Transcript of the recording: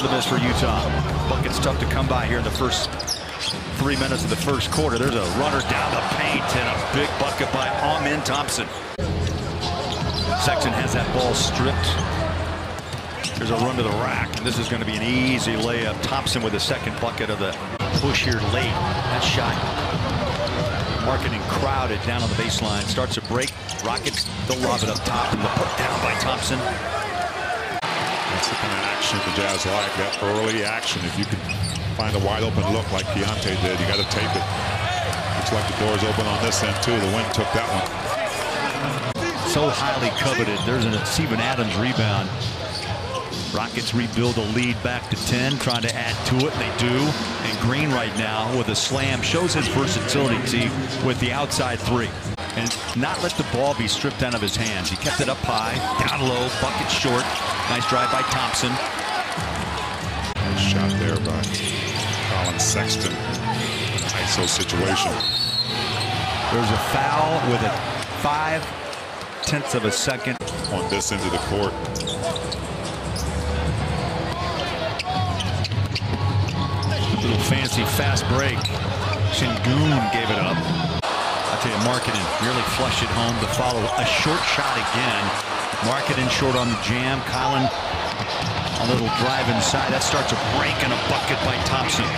Another miss for Utah. Bucket's tough to come by here in the first three minutes of the first quarter. There's a runner down the paint and a big bucket by Amen Thompson. Sexton has that ball stripped. There's a run to the rack, and this is going to be an easy layup. Thompson with the second bucket of the push here late. That shot Markkanen crowded down on the baseline. Starts a break. Rockets, they'll lob it up top and the put down by Thompson. That's the kind of action the Jazz like, that early action. If you can find a wide open look like Keyonte did, you got to tape it. Looks like the door's open on this end too. The wind took that one. So highly coveted. There's a Steven Adams rebound. Rockets rebuild a lead back to 10, trying to add to it. They do. And Green right now with a slam shows his versatility team with the outside three. And not let the ball be stripped out of his hands. He kept it up high, down low, bucket short. Nice drive by Thompson. Nice shot there by Collin Sexton. ISO situation. There's a foul with a five tenths of a second on this end of the court. Little fancy fast break. Sengun gave it up. You, Markkanen nearly flushed it home to follow a short shot again. Markkanen short on the jam. Collin a little drive inside. That starts a break and a bucket by Thompson.